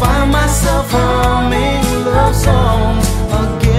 find myself humming love songs again.